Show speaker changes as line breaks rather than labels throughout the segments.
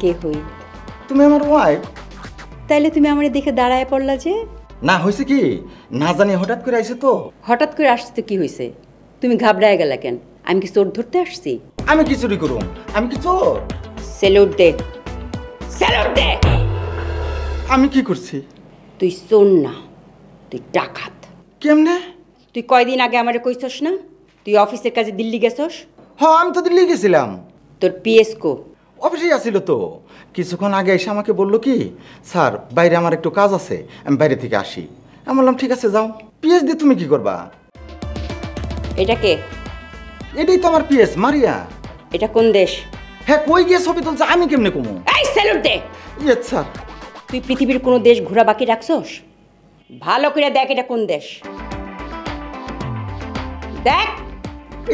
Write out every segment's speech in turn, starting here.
কে হই?
তুমি আমার ওয়াইফ
তাইলে তুমি আমার দেখে দাঁড়ায় পড়লা যে?
না হয়েছে কি? না জানি হঠাৎ করে আইছে তো।
হঠাৎ করে আসছে তো কি হয়েছে তুমি ঘাবড়ায় গেলা কেন? আমি কি চোর ধরতে আসছি?
আমি কি চুরি করুম? আমি কি চোর?
স্যালুট দে। স্যালুট দে!
আমি কি করছি?
তুই চোর না তুই ডাকাত।
কেমনে?
তুই কয়দিন আগে আমারে কইছস না? তুই অফিসের কাজে দিল্লি গেছস?
হ আমি তো দিল্লি গেছিলাম।
তোর পিএস কো?
অফিসেই আসিল তো। কিছুক্ষণ আগে এসে আমাকে বলল কি স্যার বাইরে আমার একটু কাজ আছে আমি বাইরে থেকে আসি। আমি বললাম ঠিক আছে যাও। পিএস দিয়ে তুমি কি করবা?
এটা কে?
এটাই তো আমার পিএস মারিয়া।
এটা কোন দেশ?
হ্যাঁ কই গিয়ে ছবি তুলছে আমি কেমনে কমু?
এই স্যালুট দে।
ইয়ে স্যার।
তুই পৃথিবীর কোনো দেশ ঘোরা বাকি রাখছস? ভালো করে দেখ এটা কোন দেশ। দেখ।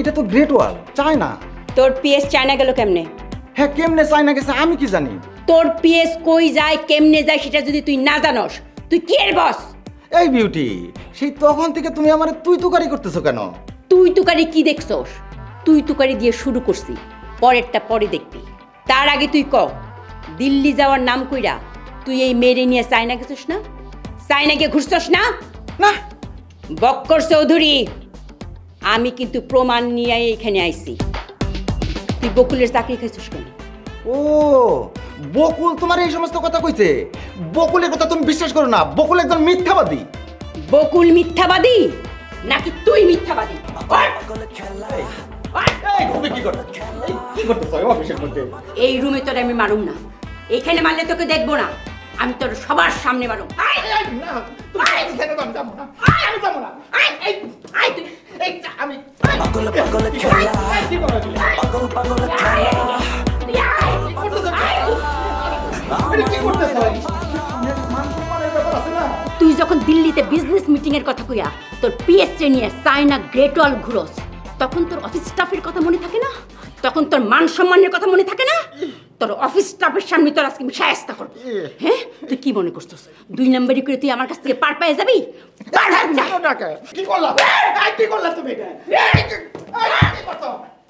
এটা তো গ্রেট ওয়াল চায় না
তোর পিএস চায়না গেল কেমনে?
হ্যাঁ কেমনে চায় না গেছে আমি কি জানি?
তোর পিএস কই যায় কেমনে যায় সেটা যদি তুই না জানস তুই কি এর বস?
এই বিউটি সেই তখন থেকে তুমি আমার তুই তুকারি করতেছো কেন?
তুই তুকারি কি দেখছস? তুই তুকারি দিয়ে শুরু করছি পরেরটা পরে দেখবি। তার আগে তুই ক দিল্লি যাওয়ার নাম কইরা তুই এই মেরে নিয়ে চায়না গেছিস না? চায়না গিয়ে ঘুরছস না?
না।
বক্কর চৌধুরী আমি কিন্তু প্রমাণ নিয়ে এখানে আইছি। তুই বকুলের চাকরি খাইছিস কেন?
ও বকুল তোমার এই সমস্ত কথা কইছে? বকুলের কথা তুমি বিশ্বাস করো না বকুল একজন মিথ্যাবাদী।
বকুল মিথ্যাবাদী? নাকি তুই মিথ্যাবাদী?
এই,
রুমে তোর আমি মারুম না। এখানে মারলে তোকে দেখব না। আমি তোর সবার সামনে মারুম।
আমি
তুই। যখন দিল্লিতে বিজনেস মিটিং এর কথা কইয়া তোর পিএসসি নিয়ে চায়না গ্রেট ওয়াল ঘুরোস, তখন তোর অফিস স্টাফের কথা মনে থাকে না? তখন তোর মান সম্মানের কথা মনে থাকে না? তোর অফিস স্টাফের সামনে তোর আজকে আমি সায়স্তা হ্যাঁ? তুই কি মনে করছিস? দুই নম্বরই করে তুই আমার কাছ থেকে পার পেয়ে যাবি?
কি করলা? কি করলা তুমি?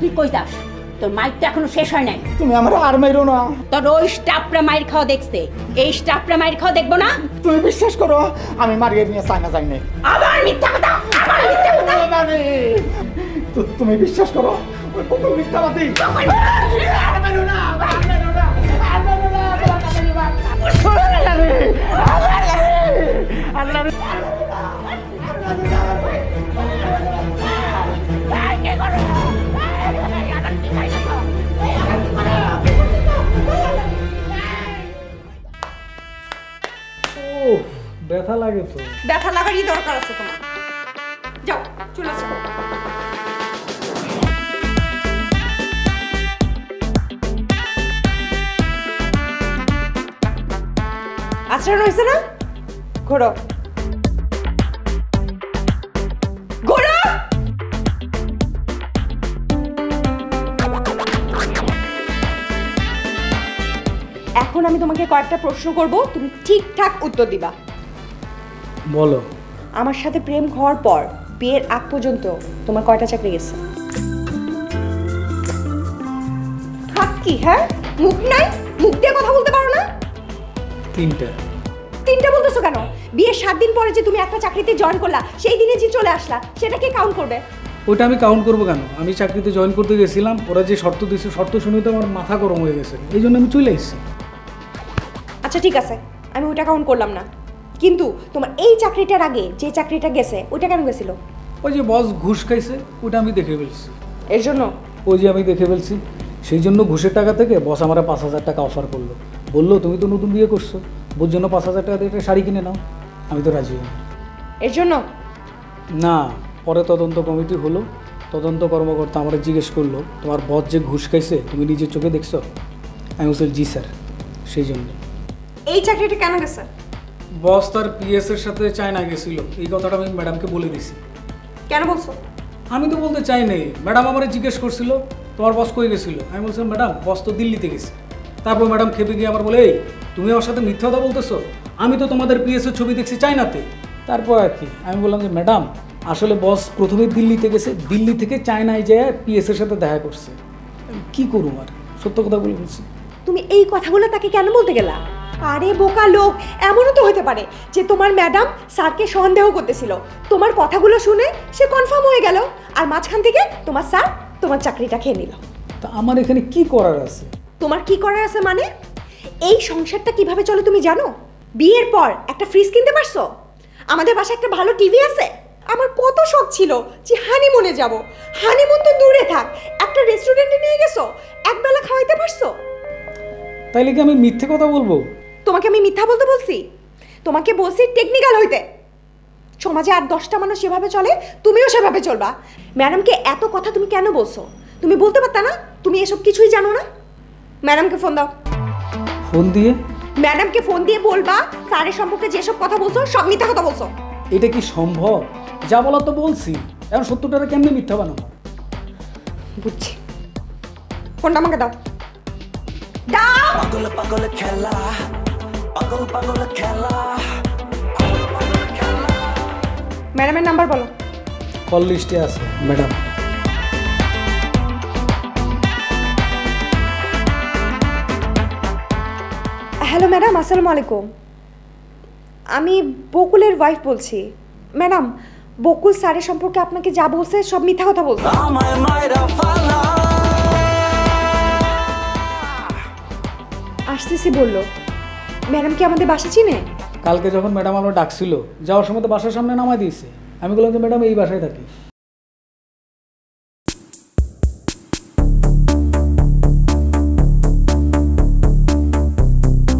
তুই কই যাস তোর মাইক তো এখনও শেষ হয় নাই
তুমি আমার আর মাইরো না
তোর ওই স্টাফরা মাইর খাওয়া দেখছে এই স্টাফরা মাইর খাওয়া দেখব না
তুমি বিশ্বাস করো আমি মারিয়ে নিয়ে চাইনা যাই নাই
আবার মিথ্যা কথা আবার মিথ্যা কথা
তু- তুমি বিশ্বাস করো ওই মিথ্যাবাদী
ওহ ব্যথা লাগে তো।
ব্যথা লাগারই দরকার আছে তোমার। যাও না? ঘোরো এখন আমি তোমাকে কয়েকটা প্রশ্ন করব তুমি ঠিকঠাক উত্তর দিবা।
বলো।
আমার সাথে প্রেম হওয়ার পর বিয়ের আগ পর্যন্ত তোমার কয়টা চাকরি গেছে? কি হ্যাঁ? মুখ নাই? মুখ দিয়ে কথা বলতে পারো না?
তিনটা।
তিনটা বলতেছো কেন? বিয়ের সাত দিন পরে যে তুমি একটা চাকরিতে জয়েন করলা সেই দিনে যে চলে আসলা সেটা কে কাউন্ট করবে?
ওইটা আমি কাউন্ট করব কেন? আমি চাকরিতে জয়েন করতে গেছিলাম ওরা যে শর্ত দিয়েছে শর্ত শুনে তো আমার মাথা গরম হয়ে গেছে। এই জন্য আমি চলে এসেছি।
আচ্ছা ঠিক আছে। আমি ওইটা কাউন্ট করলাম না। কিন্তু তোমার এই চাকরিটার আগে যে চাকরিটা গেছে ওইটা কেন গেছিল?
ওই যে বস ঘুষ খাইছে ওইটা আমি দেখে ফেলছি।
এর জন্য?
ওই যে আমি দেখে ফেলছি। সেই জন্য ঘুষের টাকা থেকে বস আমার পাঁচ হাজার টাকা অফার করল। বলল তুমি তো নতুন বিয়ে করছ। ওর জন্য পাঁচ হাজার টাকা দিয়ে একটা শাড়ি কিনে নাও। আমি তো রাজি হই
এর জন্য?
না পরে তদন্ত কমিটি হলো। তদন্ত কর্মকর্তা আমার জিজ্ঞেস করল তোমার বস যে ঘুষ খাইছে তুমি নিজের চোখে দেখছ? আমি বলছি জি স্যার। সেই জন্য।
এই চাকরিটা কেন গেছে?
বস তার পিএস এর সাথে চায়না গেছিল। এই কথাটা আমি ম্যাডামকে বলে দিছি।
কেন বলছো?
আমি তো বলতে চাই নাই। ম্যাডাম আমারে জিজ্ঞেস করছিল তোমার বস কই গেছিল? আমি বলছিলাম ম্যাডাম বস তো দিল্লিতে গেছে। তারপর ম্যাডাম খেপে গিয়ে আমার বলে এই তুমি আমার সাথে মিথ্যা কথা বলতেছো? আমি তো তোমাদের পিএস এর ছবি দেখছি চায়নাতে তারপর আর কি আমি বললাম যে ম্যাডাম আসলে বস প্রথমে দিল্লিতে গেছে দিল্লি থেকে চায়নায় যেয়ে পিএস এর সাথে দেখা করছে। কি করুম আর? সত্য কথা বলে বলছি।
তুমি এই কথাগুলো তাকে কেন বলতে গেলা? আরে বোকা লোক এমনও তো হতে পারে যে তোমার ম্যাডাম স্যারকে সন্দেহ করতেছিল। তোমার কথাগুলো শুনে সে কনফার্ম হয়ে গেল আর মাঝখান থেকে তোমার স্যার তোমার চাকরিটা খেয়ে নিল।
তা আমার এখানে কি করার আছে?
তোমার কি করার আছে মানে? এই সংসারটা কীভাবে চলে তুমি জানো? বিয়ের পর একটা ফ্রিজ কিনতে পারছ? আমাদের বাসায় একটা ভালো টিভি আছে? আমার কত শখ ছিল যে হানিমুনে যাব। হানিমুন তো দূরে থাক একটা রেস্টুরেন্টে নিয়ে গেছো একবেলা খাওয়াইতে পারছ?
তাইলে কি আমি মিথ্যে কথা বলব?
তোমাকে আমি মিথ্যা বলতে বলছি? তোমাকে বলছি টেকনিক্যাল হইতে। সমাজে আর দশটা মানুষ যেভাবে চলে তুমিও সেভাবে চলবা। ম্যাডামকে এত কথা তুমি কেন বলছো? তুমি বলতে পারতা না? তুমি এসব কিছুই জানো না? ম্যাডামকে ফোন দাও।
ফোন দিয়ে?
ম্যাডামকে ফোন দিয়ে বলবা স্যারের সম্পর্কে যেসব কথা বলছো সব মিথ্যা কথা বলছো।
এটা কি সম্ভব? যা বলা তো বলছি। এখন সত্যটারে কেমনি মিথ্যা বানাবো?
বুঝছি। ফোনটা আমাকে দাও। দাও!
পাগল পাগল খেলা। পাগল পাগল খেলা।
ম্যাডামের নাম্বার বলো।
কল লিস্টে আছে ম্যাডাম।
হ্যালো ম্যাডাম আসসালামু আলাইকুম। আমি বকুলের ওয়াইফ বলছি। ম্যাডাম বকুল স্যারের সম্পর্কে আপনাকে যা বলছে সব মিথ্যা কথা বলছে। আসতেছি বলল। ম্যাডাম কি আমাদের বাসা চিনে?
কালকে যখন ম্যাডাম আমরা ডাকছিল যাওয়ার সময় তো বাসার সামনে নামাই দিয়েছে। আমি বললাম যে ম্যাডাম এই বাসায় থাকি।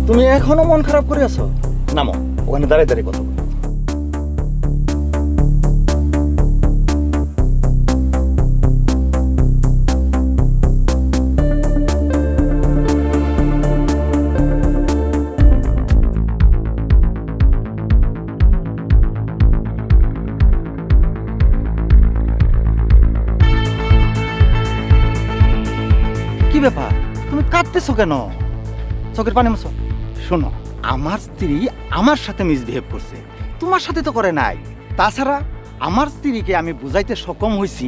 তুমি এখনও মন খারাপ করে আছো? নামো ওখানে দাঁড়িয়ে দাঁড়িয়ে কথা কাঁদতেছো কেন? চোখের পানি মশো শোনো আমার স্ত্রী আমার সাথে মিসবিহেভ করছে। তোমার সাথে তো করে নাই। তাছাড়া আমার স্ত্রীকে আমি বুঝাইতে সক্ষম হয়েছি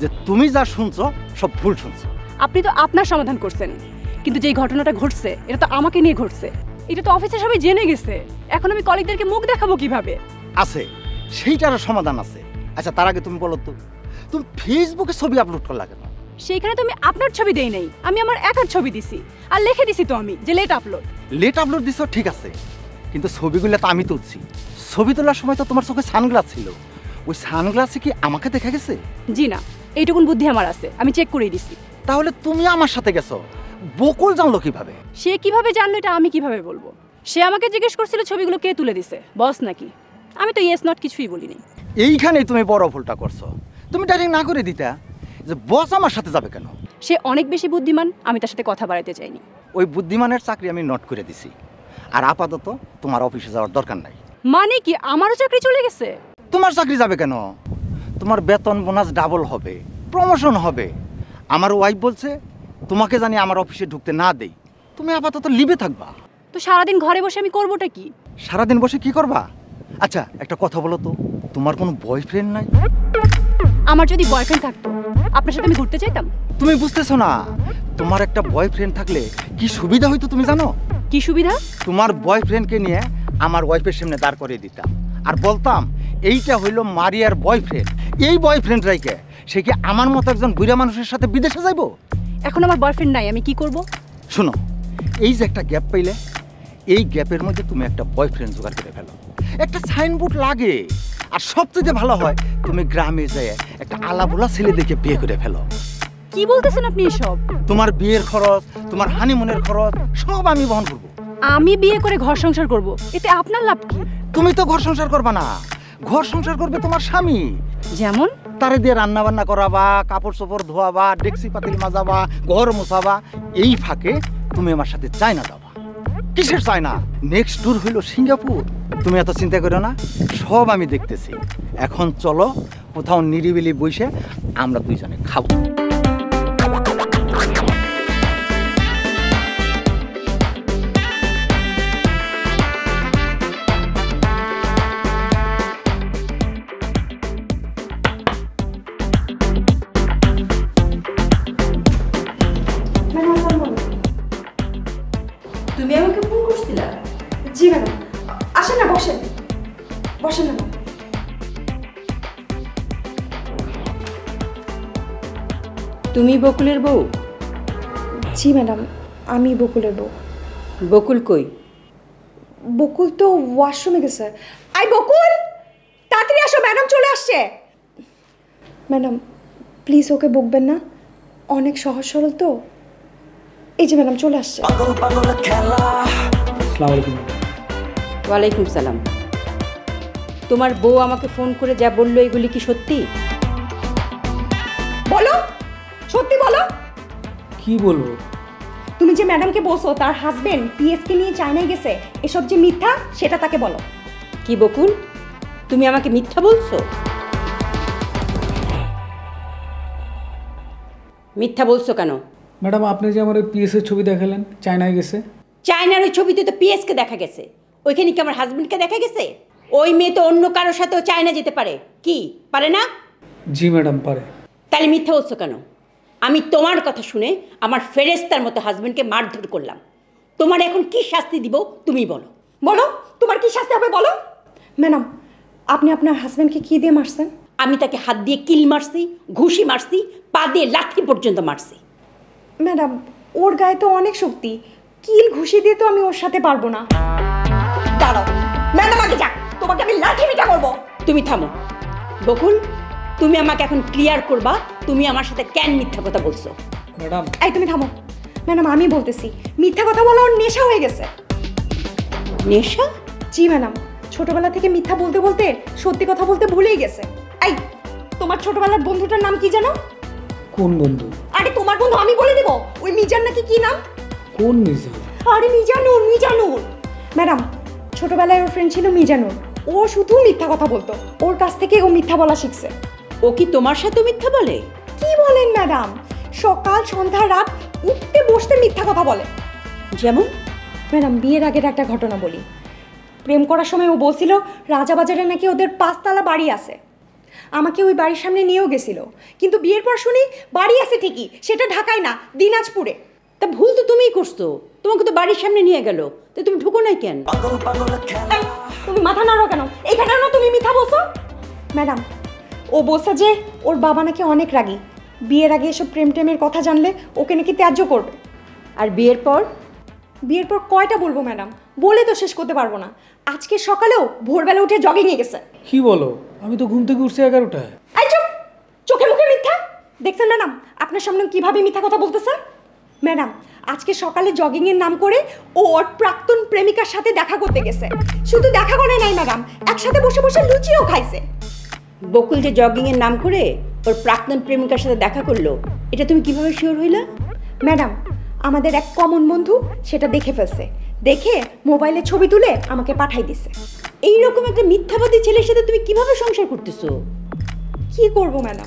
যে তুমি যা শুনছো সব ভুল শুনছো।
আপনি তো আপনার সমাধান করছেন। কিন্তু যেই ঘটনাটা ঘটছে এটা তো আমাকে নিয়ে ঘটছে। এটা তো অফিসে সবাই জেনে গেছে। এখন আমি কলিগদেরকে মুখ দেখাবো কীভাবে?
আছে সেইটারও সমাধান আছে। আচ্ছা তার আগে তুমি বলো তো তুমি ফেসবুকে ছবি আপলোড করলা কেন?
সেইখানে তো আমি আপনার ছবি দেই নাই। আমি আমার একার ছবি দিছি। আর লিখে দিছি তো আমি যে লেট আপলোড
লেট আপলোড দিছো ঠিক আছে। কিন্তু ছবিগুলো তো আমি তুলছি। ছবি তোলার সময় তো তোমার চোখে সানগ্লাস ছিল। ওই সানগ্লাসে কি আমাকে দেখা গেছে?
জি না এইটুকুন বুদ্ধি আমার আছে। আমি চেক করে দিছি।
তাহলে তুমি আমার সাথে গেছো? বকুল জানলো কীভাবে?
সে কীভাবে জানলো এটা আমি কীভাবে বলব? সে আমাকে জিজ্ঞেস করছিল ছবিগুলো কে তুলে দিছে? বস নাকি। আমি তো ইয়েস নট কিছুই বলিনি।
এইখানেই তুমি বড় ভুলটা করছ। তুমি ডাইরেক্ট না করে দিতা। যে বস আমার সাথে যাবে কেন?
সে অনেক বেশি বুদ্ধিমান আমি তার সাথে কথা বাড়াতে চাইনি।
ওই বুদ্ধিমানের চাকরি আমি নোট করে দিছি। আর আপাতত তোমার অফিসে যাওয়ার দরকার নাই।
মানে কি আমারও চাকরি চলে গেছে?
তোমার চাকরি যাবে কেন? তোমার বেতন বোনাস ডাবল হবে প্রমোশন হবে। আমার ওয়াইফ বলছে তোমাকে জানি আমার অফিসে ঢুকতে না দেই। তুমি আপাতত লিভে থাকবা।
তো সারাদিন ঘরে বসে আমি করবোটা কি?
সারাদিন বসে কি করবা? আচ্ছা একটা কথা বলো তো তোমার কোনো বয়ফ্রেন্ড নাই?
আমার যদি বয়ফ্রেন্ড থাকতো আপনার সাথে আমি ঘুরতে চাইতাম?
তুমি বুঝতেছো না তোমার একটা বয়ফ্রেন্ড থাকলে কি সুবিধা হইতো তুমি জানো?
কি সুবিধা?
তোমার বয়ফ্রেন্ডকে নিয়ে আমার ওয়াইফের সামনে দাঁড় করিয়ে দিতাম। আর বলতাম এইটা হইল মারিয়ার বয়ফ্রেন্ড এই বয়ফ্রেন্ড রাইকে সে কি আমার মতো একজন বুড়া মানুষের সাথে বিদেশে যাইবো?
এখন আমার বয়ফ্রেন্ড নাই আমি কি করব?
শোনো এই যে একটা গ্যাপ পাইলে এই গ্যাপের মধ্যে তুমি একটা বয়ফ্রেন্ড জোগাড় করে ফেলো। একটা সাইনবোর্ড লাগে। আর সবচেয়ে ভালো হয় তুমি গ্রামে যেয়ে একটা আলাবোলা ছেলে দেখে বিয়ে করে ফেলো।
কি বলতেছেন আপনি এসব?
তোমার বিয়ের খরচ তোমার হানিমুনের খরচ সব আমি বহন করব।
আমি বিয়ে করে ঘর সংসার করব এতে আপনার লাভ কি?
তুমি তো ঘর সংসার করবা না। ঘর সংসার করবে তোমার স্বামী।
যেমন?
তারে দিয়ে রান্না বান্না করাবা কাপড় চোপড় ধোয়াবা ডেক্সি পাতিল মাজাবা ঘর মোছাবা এই ফাঁকে তুমি আমার সাথে চাই না যাবা কিসের চায়না? নেক্সট ট্যুর হইল সিঙ্গাপুর। তুমি এত চিন্তা করো না, সব আমি দেখতেছি। এখন চলো কোথাও নিরিবিলি বসে আমরা দুইজনে খাব।
বকুলের বউ?
জি ম্যাডাম আমি বকুলের বউ।
বকুল কই?
বকুল তো ওয়াশরুমে গেছে। আই বকুল! তাড়াতাড়ি আসো ম্যাডাম চলে আসছে। ম্যাডাম প্লিজ ওকে বকবেন না। অনেক সহজ সরল তো। এই যে ম্যাডাম চলে আসছে।
ওয়ালাইকুম সালাম। তোমার বউ আমাকে ফোন করে যা বলল এগুলি কি সত্যি?
সত্যি বলো?
কি বলব?
তুমি যে ম্যাডামকে বলছো তার হাজবেন্ড পিএসকে নিয়ে চায়নায় গেছে এসব যে মিথ্যা সেটা তাকে বলো।
কি বকুল? তুমি আমাকে মিথ্যা বলছো? মিথ্যা বলছো কেন?
ম্যাডাম আপনি যে আমার ওই পিএসের ছবি দেখালেন চায়নায় গেছে।
চায়নার ওই ছবিতে তো পিএসকে দেখা গেছে। ওইখানে কি আমার হাজবেন্ডকে দেখা গেছে? ওই মেয়ে তো অন্য কারোর সাথেও চায়না যেতে পারে। কি? পারে না?
জি ম্যাডাম পারে।
তাহলে মিথ্যা বলছো কেন? আমি তোমার কথা শুনে আমার ফেরেস্তার মতো হাজব্যান্ডকে মারধর করলাম। তোমার এখন কি শাস্তি দিব তুমি বলো।
বলো? তোমার কি শাস্তি হবে বলো? ম্যাডাম আপনি আপনার হাজবেন্ডকে কি দিয়ে মারছেন?
আমি তাকে হাত দিয়ে কিল মারছি ঘুষি মারছি পা দিয়ে লাথি পর্যন্ত মারছি।
ম্যাডাম ওর গায়ে তো অনেক শক্তি। কিল ঘুষি দিয়ে তো আমি ওর সাথে পারব না। দাঁড়াও। ম্যাডাম আগে যাক। তোমাকে আমি লাঠি মিটা করব।
তুমি থামো। বকুল তুমি আমাকে এখন ক্লিয়ার করবা তুমি আমার সাথে কেন মিথ্যা কথা বলছো?
ম্যাডাম।
এই তুমি থামো। ম্যাডাম আমি বলতেছি মিথ্যা কথা বলা ওর নেশা হয়ে গেছে।
নেশা?
জি ম্যাডাম। ছোটবেলা থেকে মিথ্যা বলতে বলতে সত্যি কথা বলতে ভুলেই গেছে। এই তোমার ছোটবেলার বন্ধুটার নাম কি জানো?
কোন বন্ধু?
আরে তোমার বন্ধু আমি বলে দেবো? ওই মিজান নাকি কি নাম?
কোন মির্জা
আরে মিজানুর মিজানুর। ম্যাডাম ছোটবেলায় ওর ফ্রেন্ড ছিল মিজানুর। ও শুধু মিথ্যা কথা বলতো। ওর কাছ থেকে ও মিথ্যা বলা শিখছে।
ও কি তোমার সাথে মিথ্যা বলে?
কি বলেন ম্যাডাম? সকাল সন্ধ্যা রাত উঠতে বসতে মিথ্যা কথা বলে।
যেমন?
ম্যাডাম বিয়ের আগের একটা ঘটনা বলি। প্রেম করার সময় ও বলছিল রাজাবাজারে নাকি ওদের পাঁচতলা বাড়ি আছে। আমাকে ওই বাড়ির সামনে নিয়েও গেছিল। কিন্তু বিয়ের পর শুনি বাড়ি আছে ঠিকই সেটা ঢাকায় না দিনাজপুরে।
তা ভুল তো তুমিই করছ। তোমাকে তো বাড়ির সামনে নিয়ে গেল। তো তুমি ঢুকো নাই কেন?
তুমি মাথা নাড়ো কেন? এখানে তুমি মিথ্যা বলছো? ম্যাডাম ও বলছে যে ওর বাবা নাকি অনেক রাগী। বিয়ের আগে এসব প্রেম টেমের কথা জানলে ওকে নাকি ত্যায্য করবে।
আর বিয়ের পর?
বিয়ের পর কয়টা বলব ম্যাডাম? বলে তো শেষ করতে পারব না। আজকে সকালেও ভোরবেলা উঠে জগে নিয়ে গেছে।
কি বলো? আমি তো ঘুম থেকে উঠছি এগারোটায়।
এই চুপ! চোখে মুখে মিথ্যা? দেখছেন ম্যাডাম আপনার সামনে কীভাবে মিথ্যা কথা বলতেছে ম্যাডাম আজকে সকালে জগিং এর নাম করে ও ওর প্রাক্তন প্রেমিকার সাথে দেখা করতে গেছে। শুধু দেখা করে নাই ম্যাডাম একসাথে বসে বসে লুচিও খাইছে।
বকুল যে জগিং এর নাম করে ওর প্রাক্তন প্রেমিকার সাথে দেখা করল এটা তুমি কীভাবে শিওর হইলা?
ম্যাডাম আমাদের এক কমন বন্ধু সেটা দেখে ফেলছে। দেখে মোবাইলে ছবি তুলে আমাকে পাঠাই দিছে।
এইরকম একটা মিথ্যাবাদী ছেলের সাথে তুমি কীভাবে সংসার করতেছো?
কি করব ম্যাডাম?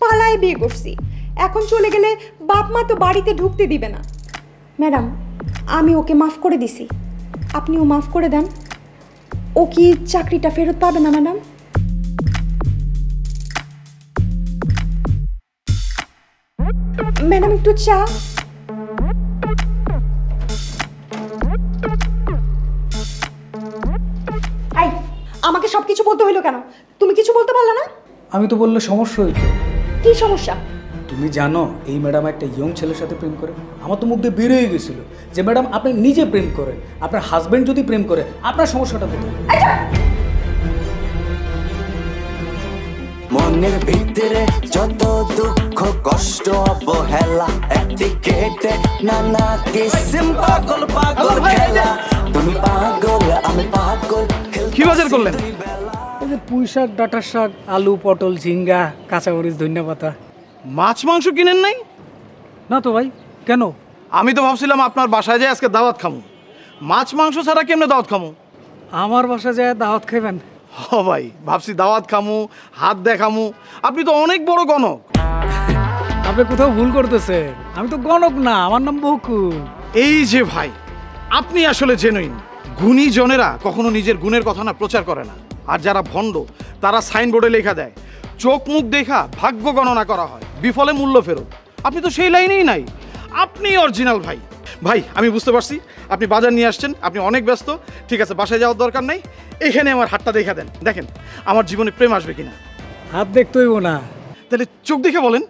পালায় বিয়ে করছি। এখন চলে গেলে বাপ মা তো বাড়িতে ঢুকতে দিবে না। ম্যাডাম আমি ওকে মাফ করে দিছি। আপনিও মাফ করে দেন। ও কি চাকরিটা ফেরত পাবে না ম্যাডাম? ম্যাডাম একটু চা। আমাকে সব কিছু বলতে হইল কেন? তুমি কিছু বলতে পারলে না?
আমি তো বললে সমস্যা হইতো।
কি সমস্যা?
তুমি জানো এই ম্যাডাম একটা ইয়ং ছেলের সাথে প্রেম করে। আমার তো মুখ দিয়ে বেরোয় গেছিল যে ম্যাডাম আপনি নিজে প্রেম করেন। আপনার হাজবেন্ড যদি প্রেম করে আপনার সমস্যাটা কোথায়?
মনের ভিতরে যত দুঃখ কষ্ট অবহেলা একটি কেটে নানা কিসিম পাগল পাগল খেলা। তুমি পাগল আমি পাগল
কি বাজার করলেন?
ওই যে পুঁই শাক ডাটার শাক আলু পটল ঝিঙ্গা কাঁচামরিচ ধনিয়া পাতা।
মাছ মাংস কিনেন নাই?
না তো ভাই কেন?
আমি তো ভাবছিলাম আপনার বাসায় যাই আজকে দাওয়াত খামু। মাছ মাংস ছাড়া কেমনে দাওয়াত খামু?
আমার বাসায় যায় দাওয়াত খাইবেন?
হ ভাই ভাবছি দাওয়াত খামু হাত দেখামু। আপনি তো অনেক বড় গণক।
আপনি কোথাও ভুল করতেছেন। আমি তো গণক না আমার নাম বকুল।
এই যে ভাই আপনি আসলে জেনুইন গুণী জনেরা কখনো নিজের গুণের কথা না প্রচার করে না। আর যারা ভণ্ড তারা সাইনবোর্ডে লেখা দেয় চোখ মুখ দেখা ভাগ্য গণনা করা হয় বিফলে মূল্য ফেরত। আপনি তো সেই লাইনেই নাই। আপনি অরিজিনাল ভাই। ভাই আমি বুঝতে পারছি। আপনি বাজার নিয়ে আসছেন আপনি অনেক ব্যস্ত। ঠিক আছে বাসায় যাওয়ার দরকার নেই। এখানে আমার হাতটা দেখা দেন। দেখেন আমার জীবনে প্রেম আসবে কিনা।
হাত দেখতে হইব না।
তাহলে চোখ দেখে বলেন।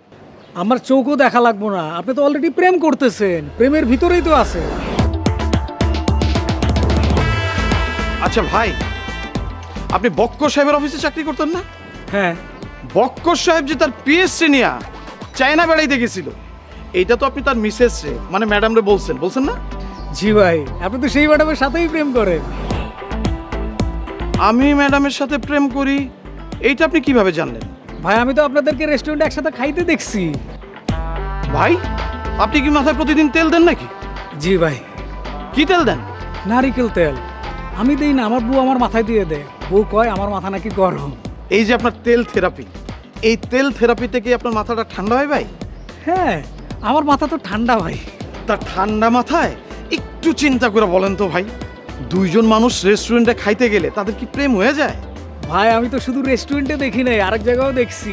আমার চোখও দেখা লাগবো না। আপনি তো অলরেডি প্রেম করতেছেন। প্রেমের ভিতরেই তো আছে।
আচ্ছা ভাই আপনি বক্কর সাহেবের অফিসে চাকরি করতেন না?
হ্যাঁ।
বক্কর সাহেব যে তার পিএসসি নিয়ে চায়না বেড়াইতে গেছিল এইটা তো আপনি তার মিসেস রে মানে ম্যাডাম রে বলছেন বলছেন না?
জি ভাই আপনি তো সেই ম্যাডামের সাথেই প্রেম করেন।
আমি ম্যাডামের সাথে প্রেম করি এইটা আপনি কীভাবে জানলেন?
ভাই আমি তো আপনাদেরকে রেস্টুরেন্টে একসাথে খাইতে দেখছি।
ভাই আপনি কি মাথায় প্রতিদিন তেল দেন নাকি?
জি ভাই।
কি তেল দেন?
নারিকেল তেল। আমি দেই না আমার বউ আমার মাথায় দিয়ে দেয়। বউ কয় আমার মাথা নাকি গরম।
এই যে আপনার তেল থেরাপি এই তেল থেরাপিতে কি আপনার মাথাটা ঠান্ডা হয় ভাই?
হ্যাঁ আমার মাথা তো ঠান্ডা ভাই।
তার ঠান্ডা মাথায়? একটু চিন্তা করে বলেন তো ভাই। দুইজন মানুষ রেস্টুরেন্টে খাইতে গেলে তাদের কি প্রেম হয়ে যায়?
ভাই আমি তো শুধু রেস্টুরেন্টে দেখি নাই আরেক জায়গাও দেখছি।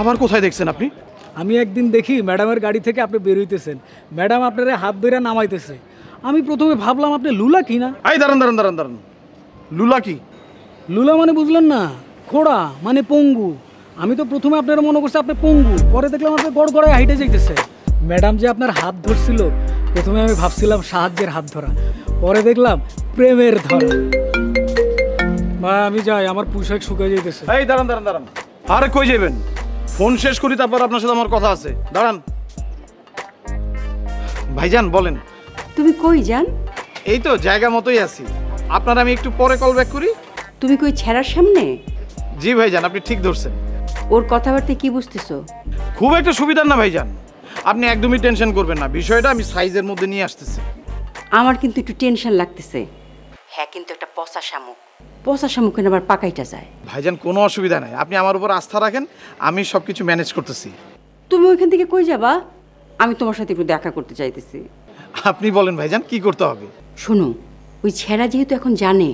আবার কোথায় দেখছেন আপনি?
আমি একদিন দেখি ম্যাডামের গাড়ি থেকে আপনি বেরোইতেছেন ম্যাডাম আপনার হাত ধরে নামাইতেছে। আমি প্রথমে ভাবলাম আপনি লুলা কি না?
আই দাঁড়ান দাঁড়ান দাঁড়ান দাঁড়ান। লুলা কি?
লুলা মানে বুঝলেন না খোড়া মানে পঙ্গু। আমি তো প্রথমে আপনারা মনে করছে আপনি পঙ্গু পরে দেখলাম আপনি গড় গড়ায় হাইটে যাইতেছে। ম্যাডাম যে আপনার হাত ধরছিল প্রথমে আমি ভাবছিলাম সাহায্যের হাত ধরা পরে দেখলাম প্রেমের ধরা। ভাই আমি যাই আমার পোশাক শুকিয়ে যাইতেছে।
এই দাঁড়ান দাঁড়ান দাঁড়ান। আরে কই যাবেন ফোন শেষ করি তারপর আপনার সাথে আমার কথা আছে। দাঁড়ান। ভাইজান বলেন।
তুমি কই যান
এই তো জায়গা মতোই আছি। আপনার আমি একটু পরে কল ব্যাক করি।
তুমি কই ছেঁড়ার সামনে?
জি ভাইজান আপনি ঠিক ধরছেন।
ওর কথাবার্তায় কি বুঝতেছো?
খুব একটা সুবিধার না ভাইজান। আপনি একদমই টেনশন করবেন না। বিষয়টা আমি সাইজের মধ্যে নিয়ে আসতেছি।
আমার কিন্তু একটু টেনশন লাগতেছে। হ্যাঁ কিন্তু একটা পচা শামুক। পচা শামুক কেন আবার পাকাইটা যায়?
ভাইজান কোনো অসুবিধা নাই। আপনি আমার উপর আস্থা রাখেন আমি সব কিছু ম্যানেজ করতেছি।
তুমি ওইখান থেকে কই যাবা? আমি তোমার সাথে একটু দেখা করতে চাইতেছি।
আপনি বলেন ভাইজান কি করতে হবে?
শোনো ওই ছেঁড়া যেহেতু এখন জানে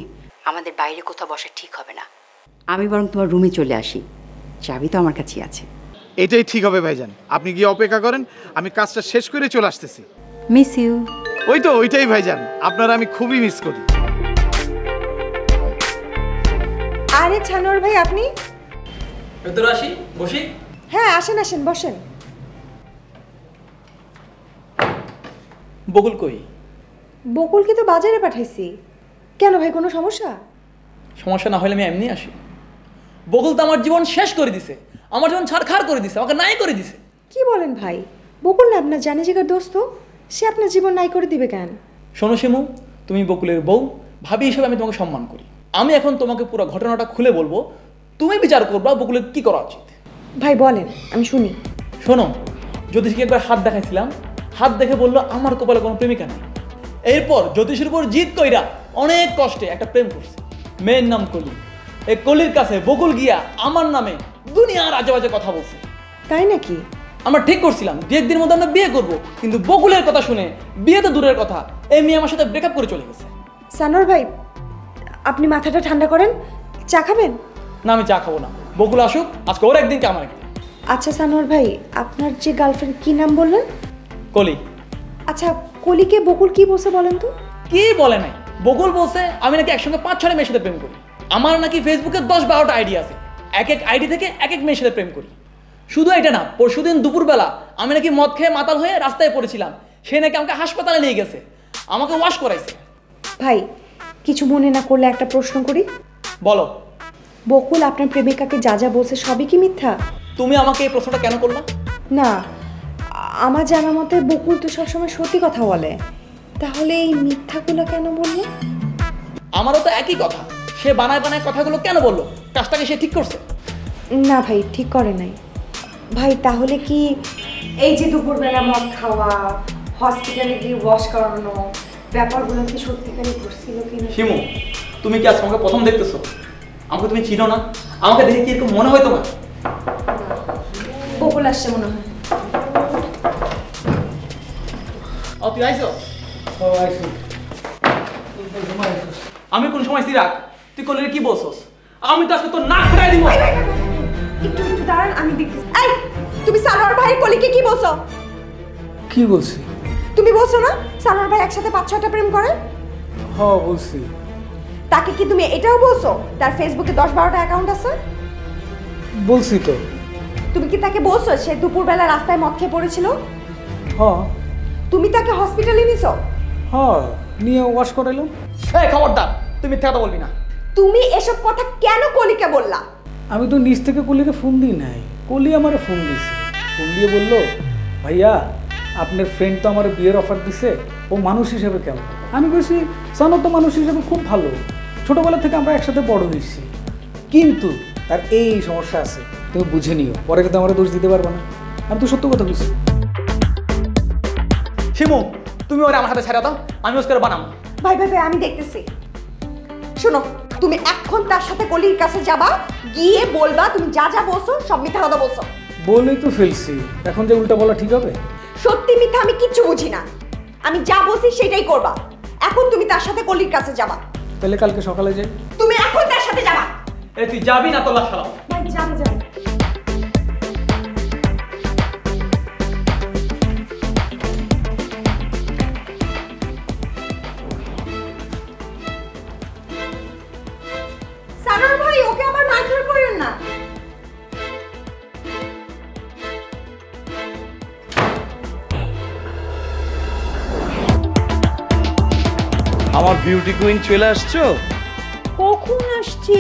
আমাদের বাইরে কোথাও বসা ঠিক হবে না। আমি বরং তোমার রুমে চলে আসি। চাবি তো আমার কাছেই আছে।
এটাই ঠিক হবে ভাইজান। আপনি গিয়ে অপেক্ষা করেন আমি কাজটা শেষ করে চলে আসতেছি।
মিস ইউ
ওই তো ওইটাই ভাইজান। আপনারা আমি খুবই মিস করি।
আরে ছানোর ভাই আপনি?
ভেতরে আসি বসি।
হ্যাঁ আসেন আসেন বসেন।
বকুল কই?
বকুলকে তো বাজারে পাঠাইছি। কেন ভাই কোনো সমস্যা?
সমস্যা না হলে আমি এমনি আসি। বকুল তো আমার জীবন শেষ করে দিছে। আমার জীবন ছাড়খাড় করে দিছে আমাকে নাই করে দিছে।
কি বলেন ভাই? বকুল না আপনার জানে জায়গার দোস্ত? সে আপনার জীবন নাই করে দিবে কেন?
শোনো শিমু তুমি বকুলের বউ ভাবি হিসেবে আমি তোমাকে সম্মান করি। আমি এখন তোমাকে পুরো ঘটনাটা খুলে বলব তুমি বিচার করবা বকুলের কি করা উচিত।
ভাই বলেন আমি শুনি।
শোনো জ্যোতিষকে একবার হাত দেখাইছিলাম। হাত দেখে বলল আমার কপালে কোনো প্রেমিকা নেই। এরপর জ্যোতিষের উপর জিত কইরা অনেক কষ্টে একটা প্রেম করছে। মেয়ের নাম কলি এই কলির কাছে বকুল গিয়া আমার নামে দুনিয়ার আজে বাজে কথা বলছে।
তাই নাকি?
আমরা ঠিক করছিলাম দু একদিনের মধ্যে আমরা বিয়ে করব কিন্তু বকুলের কথা শুনে বিয়ে তো দূরের কথা এই মেয়ে আমার সাথে ব্রেকআপ করে চলে গেছে।
সানোর ভাই আপনি মাথাটা ঠান্ডা করেন চা খাবেন?
না আমি চা খাব না। বকুল আসুক আজকে ওর একদিন কে আমার একদিন
আচ্ছা সানোর ভাই আপনার যে গার্লফ্রেন্ড কি নাম বললেন?
কলি।
আচ্ছা কলিকে বকুল কি বসে বলেন তো?
কি বলে নাই? বকুল বলছে আমি নাকি একসঙ্গে পাঁচ ছয় মেয়ের সাথে প্রেম করি। আমার নাকি ফেসবুকে দশ বারোটা আইডি আছে। এক এক আইডি থেকে এক এক মেয়ের সাথে প্রেম করি। শুধু এটা না পরশুদিন দুপুরবেলা আমি নাকি মদ খেয়ে মাতাল হয়ে রাস্তায় পড়েছিলাম। সে নাকি আমাকে হাসপাতালে নিয়ে গেছে। আমাকে ওয়াশ করাইছে।
ভাই কিছু মনে না করলে একটা প্রশ্ন করি?
বলো।
বকুল আপনার প্রেমিকাকে যা যা বলছে সবই কি মিথ্যা?
তুমি আমাকে এই প্রশ্নটা কেন করলা?
না আমার জানা মতে বকুল তো সবসময় সত্যি কথা বলে। তাহলে এই মিথ্যাগুলো কেন বলল?
আমারও তো একই কথা। সে বানায় বানায় কথাগুলো কেন বলল? কাজটাকে সে ঠিক করছে?
না ভাই ঠিক করে নাই। ভাই তাহলে কি এই যে দুপুরবেলা মদ খাওয়া হসপিটালে গিয়ে ওয়াশ করানো ব্যাপারগুলো কি সত্যিকারই ঘটছিল কিনা
শিমু তুমি কি আজ আমাকে প্রথম দেখতেছো? আমাকে তুমি চিনো না? আমাকে দেখে কি এরকম মনে হয় তোমার?
বকুল আসছে মনে হয়।
ও তুই
আইসি?
আমি কোন সময় সিরাক তুই করলে কি বলছস? আমি তো আজকে তোর নাক ফেরাই দিব।
একটু একটু দাঁড়ান আমি দেখতেছি এই তুমি সানোয়ার ভাইয়ের কলিকে কি বলছো?
কি বলছি?
তুমি বলছো না সানোয়ার ভাই একসাথে পাঁচ ছয়টা প্রেম করে?
হ বলছি।
তাকে কি তুমি এটাও বলছো? তার ফেসবুকে দশ বারোটা অ্যাকাউন্ট আছে?
বলছি তো।
তুমি কি তাকে বলছো সে দুপুরবেলা রাস্তায় মদ খেয়ে পড়েছিল?
হ।
তুমি তাকে হসপিটালে নিছো?
হ নিয়ে ওয়াশ করাইলাম।
এই খবরদার তুমি মিথ্যা কথা বলবি না।
তুমি এসব কথা কেন কলিকে বললা?
আমি তো নিচ থেকে কলিকে ফোন দিই নাই। কলি আমারে ফোন দিছে। ফোন দিয়ে বলল ভাইয়া আপনার ফ্রেন্ড তো আমার বিয়ের অফার দিছে। ও মানুষ হিসেবে কেমন? আমি বলছি সানো তো মানুষ হিসেবে খুব ভালো। ছোটবেলা থেকে আমরা একসাথে বড় হয়েছি। কিন্তু তার এই এই সমস্যা আছে। তুমি বুঝে নিও। পরে কিন্তু আমরা দোষ দিতে পারব না। আমি তো সত্য কথা বলছি
শিমু তুমি ওরা আমার হাতে ছেড়ে দাও। আমি ওস্কার বানাবো।
ভাই ভাই ভাই আমি দেখতেছি। শোনো তুমি এখন তার সাথে কলির কাছে যাবা গিয়ে বলবা তুমি যা যা বলছো সব মিথ্যা কথা বলছো।
বলেই তো ফেলছি। এখন যে উল্টা বলা ঠিক হবে?
সত্যি মিথ্যা আমি কিচ্ছু বুঝি না। আমি যা বলছি সেটাই করবা। এখন তুমি তার সাথে কলির কাছে যাবা।
তাহলে কালকে সকালে যাই।
তুমি এখন তার সাথে যাবা।
এ তুই যাবি না তোলা শালা?
না যাবে যাবে।
বিউটি কুইন চলে আসছো?
কখন আসছি?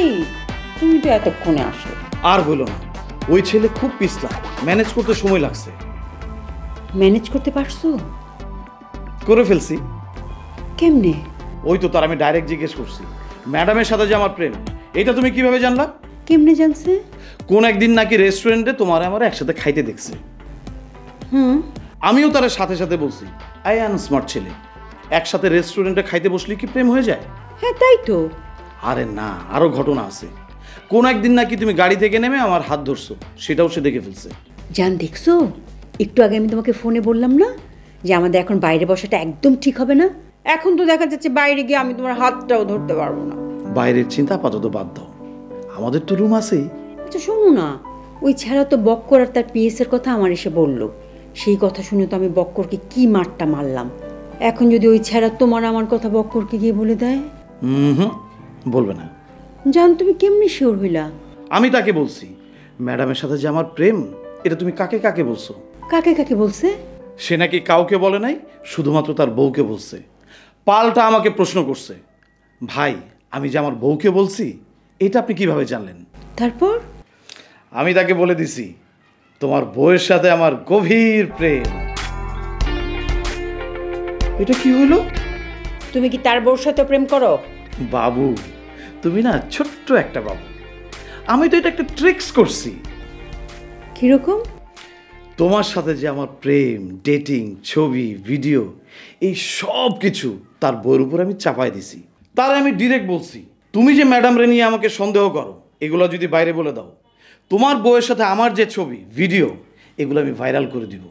তুমি তো এতক্ষণে আসো
আর বলো না ওই ছেলে খুব পিছলা ম্যানেজ করতে সময় লাগছে।
ম্যানেজ করতে পারছ?
করে ফেলছি।
কেমনে?
ওই তো তার আমি ডাইরেক্ট জিজ্ঞেস করছি। ম্যাডামের সাথে যে আমার প্রেম এটা তুমি কীভাবে জানলা?
কেমনে জানছে?
কোন একদিন নাকি রেস্টুরেন্টে তোমার আমার একসাথে খাইতে দেখছে।
হুম।
আমিও তার সাথে সাথে বলছি আই অ্যান স্মার্ট ছেলে। একসাথে রেস্টুরেন্টে খাইতে বসলে কি প্রেম হয়ে যায়?
হ্যাঁ তাই তো।
আরে না আরও ঘটনা আছে। কোন একদিন নাকি তুমি গাড়ি থেকে নেমে আমার হাত ধরছো সেটাও সে দেখে ফেলছে।
জান দেখছ? একটু আগে আমি তোমাকে ফোনে বললাম না যে আমাদের এখন বাইরে বসাটা একদম ঠিক হবে না? এখন তো দেখা যাচ্ছে বাইরে গিয়ে আমি তোমার হাতটাও ধরতে পারব না।
বাইরের চিন্তা আপাতত বাদ দাও। আমাদের তো রুম আছেই।
আচ্ছা শোনো না। ওই ছাড়া তো বক্কর আর তার পিএস এর কথা আমার এসে বলল। সেই কথা শুনে তো আমি বক্করকে কি মারটা মারলাম। এখন যদি ওই ছাড়া তোমার আমার কথা বক্করকে গিয়ে বলে দেয়?
হুম বলবে না।
জান তুমি কেমনি শিওর হইলা?
আমি তাকে বলছি ম্যাডামের সাথে যে আমার প্রেম এটা তুমি কাকে কাকে বলছো?
কাকে কাকে বলছে?
সে নাকি কাউকে বলে নাই শুধুমাত্র তার বউকে বলছে। পাল্টা আমাকে প্রশ্ন করছে ভাই আমি যে আমার বউকে বলছি এটা আপনি কীভাবে জানলেন?
তারপর?
আমি তাকে বলে দিছি তোমার বউয়ের সাথে আমার গভীর প্রেম। এটা কি হলো?
তুমি কি তার বউর সাথে প্রেম করো?
বাবু তুমি না ছোট্ট একটা বাবু। আমি তো এটা একটা ট্রিক্স করছি।
কীরকম
তোমার সাথে যে আমার প্রেম ডেটিং ছবি ভিডিও এই সব কিছু তার বইয়ের উপর আমি চাপাই দিছি। তার আমি ডিরেক্ট বলছি তুমি যে ম্যাডাম রে নিয়ে আমাকে সন্দেহ করো এগুলো যদি বাইরে বলে দাও তোমার বউয়ের সাথে আমার যে ছবি ভিডিও এগুলো আমি ভাইরাল করে দিব।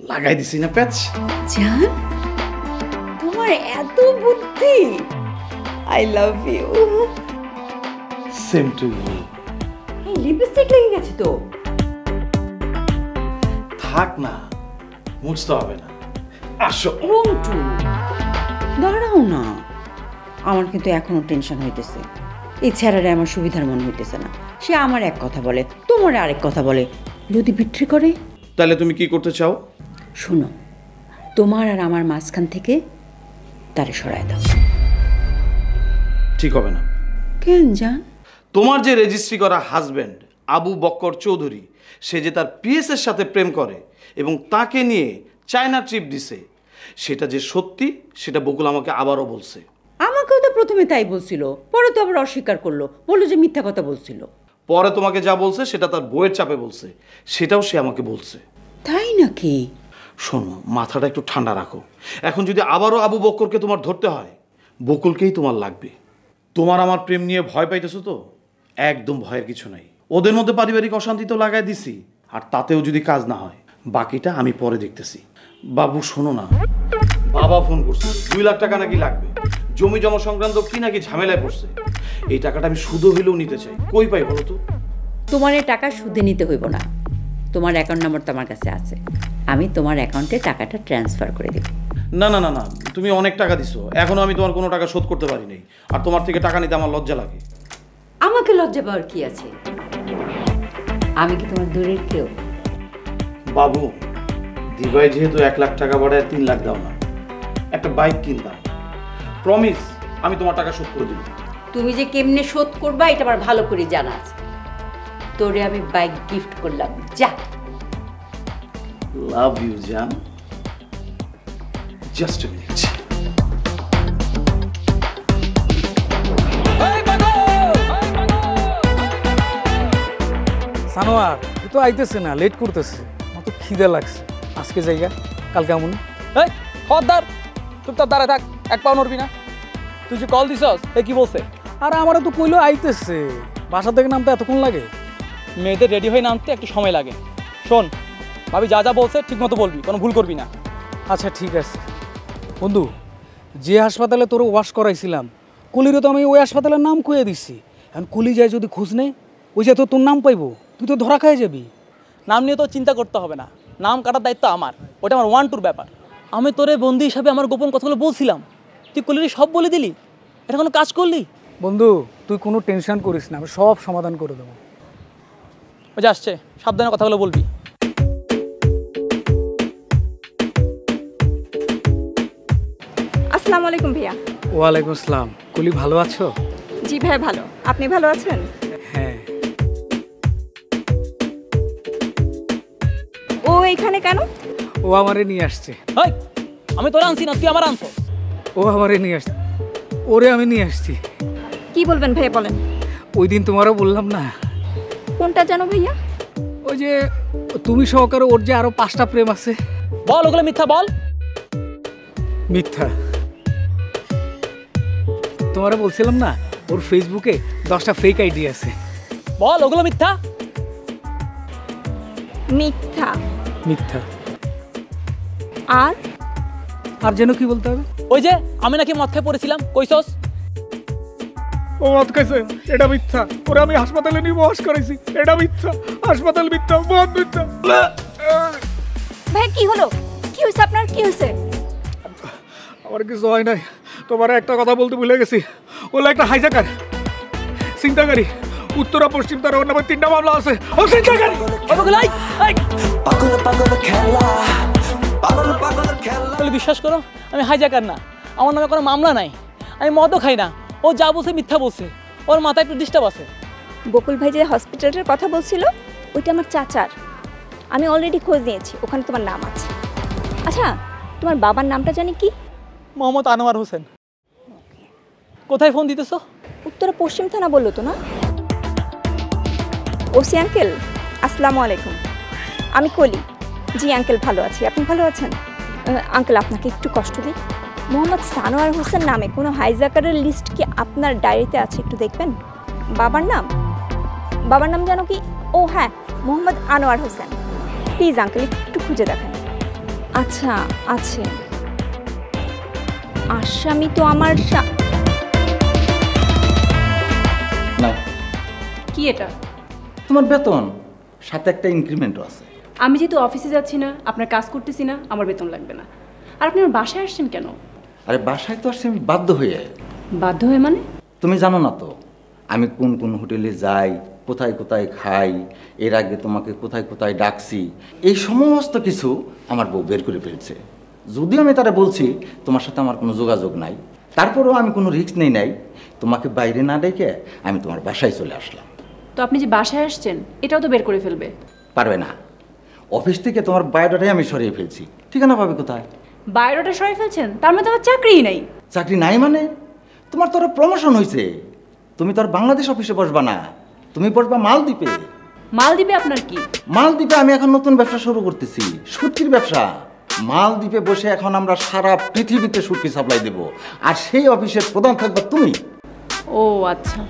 লাগাই দিছি না প্যাচ।
জান তোমার এত বুদ্ধি। I love you
same to you
lipstick লেগে গেছে তো।
থাক না মুছতে হবে না। আসো।
রন্টু দাঁড়াও না। আমার কিন্তু এখনও টেনশন হইতেছে। এই ছেড়ারে আমার সুবিধার মনে হইতেছে না। সে আমার এক কথা বলে তোমার আরেক কথা বলে। যদি বিট্রি করে।
তাহলে তুমি কি করতে চাও?
শোনো তোমার আর আমার মাঝখান থেকে তারে সরায় দাও।
ঠিক হবে না।
কেন জান?
তোমার যে রেজিস্ট্রি করা হাজবেন্ড আবু বক্কর চৌধুরী সে যে তার পিএস এর সাথে প্রেম করে এবং তাকে নিয়ে চায়না ট্রিপ দিছে সেটা যে সত্যি সেটা বকুল আমাকে আবারও বলছে।
আমাকেও তো প্রথমে তাই বলছিল পরে তো আবার অস্বীকার করল বলল যে মিথ্যা কথা বলছিল।
পরে তোমাকে যা বলছে সেটা তার বইয়ের চাপে বলছে সেটাও সে আমাকে বলছে।
তাই নাকি?
শোনো, মাথাটা একটু ঠান্ডা রাখো। এখন যদি আবারও আবু বক্করকে তোমার ধরতে হয়, বকুলকেই তোমার লাগবে। তোমার আমার প্রেম নিয়ে ভয় পাইতেছো তো? একদম ভয়ের কিছু নাই। ওদের মধ্যে পারিবারিক অশান্তি তো লাগাই দিছি, আর তাতেও যদি কাজ না হয়, বাকিটা আমি পরে দেখতেছি। বাবু, শোনো না। বাবা ফোন করছে, দুই লাখ টাকা নাকি লাগবে। জমি জমা সংক্রান্ত কি নাকি ঝামেলায় পড়ছে। এই টাকাটা আমি শুধু হইলেও নিতে চাই। কই পাই বলো তো?
তোমার এই টাকা সুদে নিতে হইব না। তোমার অ্যাকাউন্ট নাম্বার তো আমার কাছে আছে। আমি তোমার অ্যাকাউন্টে টাকাটা ট্রান্সফার করে দেব।
না না না না তুমি অনেক টাকা দিছো। এখনও আমি তোমার কোনো টাকা শোধ করতে পারি নাই আর তোমার থেকে টাকা নিতে আমার লজ্জা লাগে।
আমাকে লজ্জা পাওয়ার কি আছে? আমি কি তোমার দূরের কেউ?
বাবু দিবাই যেহেতু এক লাখ টাকা বাড়ায় তিন লাখ দাও না। একটা বাইক কিনতাম। প্রমিস আমি তোমার টাকা শোধ করে দিব।
তুমি যে কেমনে শোধ করবা এটা আমার ভালো করে জানা আছে। তোরে আমি বাইক গিফট করলাম। যা।
লাভ ইউ জান জাস্ট মিনিট
সানোয়ার এ তো আইতেছে না লেট করতেছে। আমার তো খিদে লাগছে। আজকে জায়গা কাল কেমন
এই খদ্দার চুপচাপ দাঁড়ায় থাক এক পাও নড়বি না। তুই যে কল দিছস এ কি বলছে?
আর আমারও তো কইলো আইতেছে। বাসা থেকে নামতে এতক্ষণ লাগে?
মেয়েদের রেডি হয়ে নামতে একটু সময় লাগে। শোন ভাবি যা যা বলছে ঠিক মতো বলবি কোনো ভুল করবি না।
আচ্ছা ঠিক আছে। বন্ধু যে হাসপাতালে তোর ওয়াশ করাইছিলাম কলিরও তো আমি ওই হাসপাতালের নাম কয়ে দিচ্ছি এখন কলি যায় যদি খোঁজ নেই ওই যে তো তোর নাম পাইবো তুই তো ধরা খাই যাবি।
নাম নিয়ে তো চিন্তা করতে হবে না। নাম কাটার দায়িত্ব আমার ওটা আমার ওয়ান টুর ব্যাপার। আমি তোরে বন্ধু হিসাবে আমার গোপন কথাগুলো বলছিলাম। তুই কলিরি সব বলে দিলি? এটা কোনো কাজ করলি?
বন্ধু তুই কোনো টেনশন করিস না আমি সব সমাধান করে দেবো।
ওই যে আসছে সাবধানে কথাগুলো বলবি।
আসসালামু আলাইকুম ভাইয়া।
ওয়ালাইকুম আসসালাম। কলি ভালো আছো?
জি ভাই ভালো। আপনি ভালো আছেন?
হ্যাঁ।
ও এইখানে কেন?
ও আমারে নিয়ে আসছে।
হাই আমি তোরা আনছি না তুই আমার আনছো।
ও আমারে নিয়ে আসছে। ওরে আমি নিয়ে আসছি।
কি বলবেন ভাইয়া বলেন।
ওই দিন তোমারও বললাম না
কোনটা জানো ভাইয়া?
ওই যে তুমি সহকারে ওর যে আরও পাঁচটা প্রেম আছে।
বল ওগুলো মিথ্যা বল।
মিথ্যা? তোমারে বলছিলাম না ওর ফেসবুকে দশটা ফেক আইডি আছে।
বল ওগুলো মিথ্যা?
মিথ্যা।
মিথ্যা।
আর?
আর যেন কি বলতে হবে?
ওই যে আমি নাকি মদ খেয়ে পড়েছিলাম কইসস
ও মদ খাইছে এটা মিথ্যা। ওরে আমি হাসপাতালে নিয়ে বস করাইছি এটা মিথ্যা। হাসপাতাল মিথ্যা মদ মিথ্যা।
ভাই কি হলো? কি হয়েছে আপনার? কি হয়েছে
আমার কিছু হয় নাই। তোমার একটা কথা বলতে ভুলে গেছি। ওলা একটা হাইজাকার। চিন্তাকারী উত্তরা পশ্চিম তার ওর নামে তিনটা মামলা আছে। ও চিন্তাকারী
পাগল পাগল খেলা। পাগল পাগল খেলা।
বলে বিশ্বাস করো আমি হাইজাকার না। আমার নামে কোনো মামলা নাই। আমি মদও খাই না। ও যা বলছে মিথ্যা বলছে। ওর মাথায় একটু ডিস্টার্ব আছে।
বকুল ভাই যে হসপিটালটার কথা বলছিল ওইটা আমার চাচার। আমি অলরেডি খোঁজ নিয়েছি ওখানে তোমার নাম আছে। আচ্ছা তোমার বাবার নামটা জানি কি?
মোহাম্মদ আনোয়ার হোসেন। কোথায় ফোন দিতেছো?
উত্তরা পশ্চিম থানা বলল তো না? ওসি আঙ্কেল আসসালামু আলাইকুম। আমি কলি। জি আঙ্কেল ভালো আছি। আপনি ভালো আছেন? আঙ্কেল আপনাকে একটু কষ্ট দিই। মোহাম্মদ সানোয়ার হোসেন নামে কোনো হাইজাকারের লিস্ট কি আপনার ডায়েরিতে আছে একটু দেখবেন? বাবার নাম? বাবার নাম জানো কি? ও হ্যাঁ মোহাম্মদ আনোয়ার হোসেন। প্লিজ আঙ্কেল একটু খুঁজে দেখেন। আচ্ছা আছে। আসামি তো আমার
না।
কি এটা?
তোমার বেতন সাথে একটা ইনক্রিমেন্টও আছে।
আমি যেহেতু অফিসে যাচ্ছি না আপনার কাজ করতেছি না আমার বেতন লাগবে না। আর আপনি আমার বাসায় আসছেন কেন?
আরে বাসায় তো আসছি আমি বাধ্য হয়ে।
বাধ্য হয়ে মানে?
তুমি জানো না তো আমি কোন কোন হোটেলে যাই কোথায় কোথায় খাই এর আগে তোমাকে কোথায় কোথায় ডাকছি এই সমস্ত কিছু আমার বউ বের করে ফেলছে। যদিও আমি তারা বলছি তোমার সাথে আমার কোনো যোগাযোগ নাই তারপরেও আমি কোনো রিস্ক নেই নাই তোমাকে বাইরে না ডেকে আমি তোমার বাসায় চলে আসলাম।
তো আপনি যে বাসায় আসছেন এটাও তো বের করে ফেলবে।
পারবে না। অফিস থেকে তোমার বায়োডাটাই আমি সরিয়ে ফেলছি ঠিকানা পাবে কোথায়?
বায়োডাটা সরাই ফেলছেন তার মধ্যে আমার চাকরিই নাই।
চাকরি নাই মানে? তোমার তো প্রমোশন হয়েছে তুমি তো আর বাংলাদেশ অফিসে বসবা না। তুমি বসবা মালদ্বীপে।
মালদ্বীপে আপনার কি?
মালদ্বীপে আমি এখন নতুন ব্যবসা শুরু করতেছি। সুতির ব্যবসা। মালদ্বীপে বসে এখন আমরা সারা পৃথিবীতে সুটকি সাপ্লাই দেব। আর সেই অফিসের প্রধান থাকবে তুমি।
ও আচ্ছা।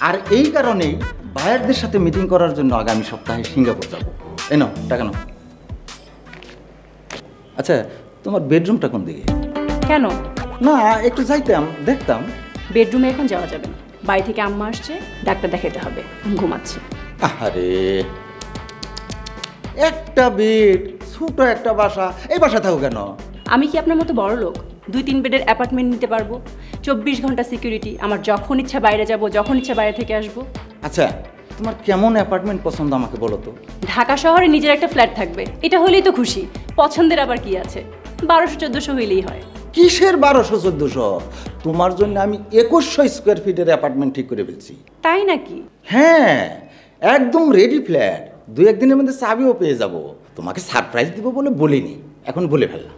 আর এই কারণেই বায়ারদের সাথে মিটিং করার জন্য আগামী সপ্তাহে সিঙ্গাপুর যাব। এই নাও টাকা নাও। আচ্ছা তোমার বেডরুমটা কোন দিকে?
কেন?
না একটু যাইতাম দেখতাম।
বেডরুমে এখন যাওয়া যাবে না। বাড়ি থেকে আম্মা আসছে ডাক্তার দেখাতে হবে। ঘুমাচ্ছি।
আরে একটা বেড ছোট একটা বাসা এই বাসা থাকো কেন?
আমি কি আপনার মতো বড় লোক? দুই তিন বেডের অ্যাপার্টমেন্ট নিতে পারব। চব্বিশ ঘণ্টা সিকিউরিটি আমার যখন ইচ্ছা বাইরে যাব যখন ইচ্ছা বাইরে থেকে আসব।
আচ্ছা তোমার কেমন অ্যাপার্টমেন্ট পছন্দ আমাকে বলো তো।
ঢাকা শহরে নিজের একটা ফ্ল্যাট থাকবে। এটা হলেই তো খুশি। পছন্দের আবার কি আছে? বারোশো চোদ্দোশো হইলেই হয়।
কিসের বারোশো চোদ্দশো? তোমার জন্য আমি একুশশো স্কোয়ার ফিটের অ্যাপার্টমেন্ট ঠিক করে ফেলছি।
তাই নাকি?
হ্যাঁ একদম রেডি ফ্ল্যাট দু একদিনের মধ্যে চাবিও পেয়ে যাব। তোমাকে সারপ্রাইজ দিব বলে বলিনি। এখন বলে ফেললাম।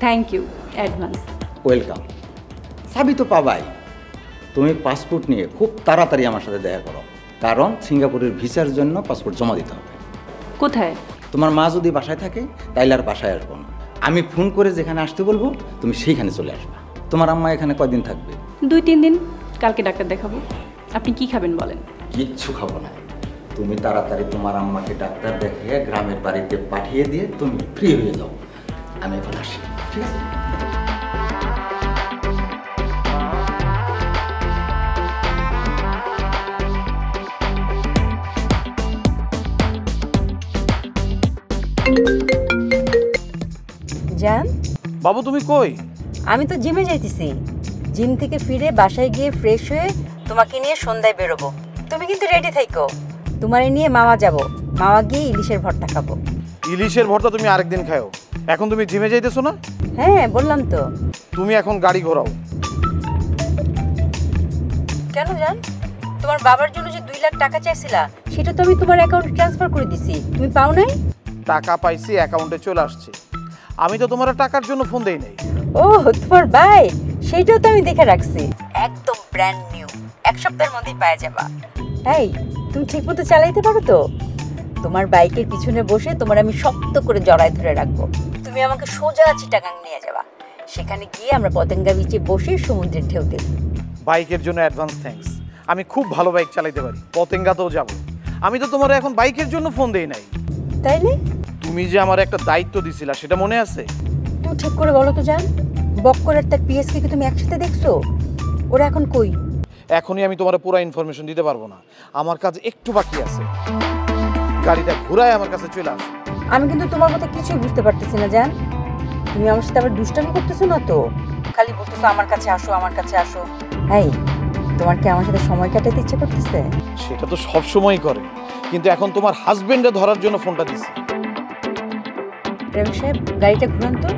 থ্যাংক ইউ অ্যাডভান্স
ওয়েলকাম চাবি তো পাবাই। তুমি পাসপোর্ট নিয়ে খুব তাড়াতাড়ি আমার সাথে দেখা করো। কারণ সিঙ্গাপুরের ভিসার জন্য পাসপোর্ট জমা দিতে হবে।
কোথায়?
তোমার মা যদি বাসায় থাকে তাইলে আর বাসায় আসব না। আমি ফোন করে যেখানে আসতে বলব তুমি সেইখানে চলে আসবে। তোমার আম্মা এখানে কয়দিন থাকবে?
দুই তিন দিন। কালকে ডাক্তার দেখাবো। আপনি কি খাবেন বলেন?
কিচ্ছু খাব না। তুমি তাড়াতাড়ি তোমার আম্মাকে ডাক্তার দেখিয়ে গ্রামের বাড়িতে পাঠিয়ে দিয়ে তুমি ফ্রি হয়ে যাও। আমি এখন আসি ঠিক আছে?
জান?
বাবু তুমি কই?
আমি তো জিমে যাইতেছি। জিম থেকে ফিরে বাসায় গিয়ে ফ্রেশ হয়ে তোমাকে নিয়ে সন্ধ্যায় বেরোবো। তুমি কিন্তু রেডি থাইকো। তোমারে নিয়ে মামা যাব। মামা গিয়ে ইলিশের ভর্তা খাব।
ইলিশের ভর্তা তুমি আরেকদিন খাও এখন তুমি জিমে যাইতেছো না?
হ্যাঁ বললাম তো।
তুমি এখন গাড়ি ঘোরাও।
কেন জান? তোমার বাবার জন্য যে দুই লাখ টাকা চাইছিলা সেটা তো আমি তোমার অ্যাকাউন্টে ট্রান্সফার করে দিছি। তুমি পাও নাই?
টাকা পাইছি অ্যাকাউন্টে চলে আসছে। আমি তো তোমার টাকার জন্য ফোন দেই নাই।
ও তোমার ভাই সেইটাও তো আমি দেখে রাখছি। একদম ব্র্যান্ড নিউ এক সপ্তাহের মধ্যেই পাওয়া যাবা। এই তুমি ঠিক মতো চালাইতে পারো তো? তোমার বাইকের পিছনে বসে তোমার আমি শক্ত করে জড়ায় ধরে রাখব। তুমি আমাকে সোজা চিটাগাং নিয়ে যাবা। সেখানে গিয়ে আমরা পতেঙ্গা বিচে বসে সমুদ্রের ঢেউ দেখব।
বাইকের জন্য অ্যাডভান্স থ্যাঙ্কস আমি খুব ভালো বাইক চালাইতে পারি। পতেঙ্গাতেও যাব। আমি তো তোমার এখন বাইকের জন্য ফোন দেই নাই।
তাইলে?
তুমি যে আমার একটা দায়িত্ব দিছিলা সেটা মনে আছে?
তুমি ঠিক করে বলো তো জান। বক্কর আর তার পিএসকে কি তুমি একসাথে দেখছ? ওরা এখন কই?
এখনই আমি তোমার পুরো ইনফরমেশন দিতে পারব না। আমার কাজ একটু বাকি আছে। গাড়িটা ঘুরায় আমার কাছে চলে আসো।
আমি কিন্তু তোমার কথা কিছুই বুঝতে পারতেছি না জান। তুমি আমার সাথে আবার দুষ্টামি করতেছো না তো? খালি বলতেছো আমার কাছে আসো আমার কাছে আসো। এই তোমার কি আমার সাথে সময় কাটাতে ইচ্ছে করতেছে?
সেটা তো সব সময়ই করে। কিন্তু এখন তোমার হাজবেন্ডে ধরার জন্য ফোনটা দিছি।
ড্রাইভার সাহেব গাড়িটা ঘুরান তো।